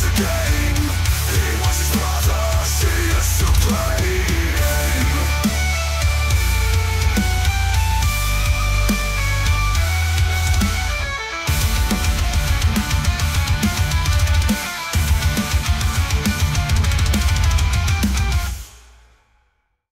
once again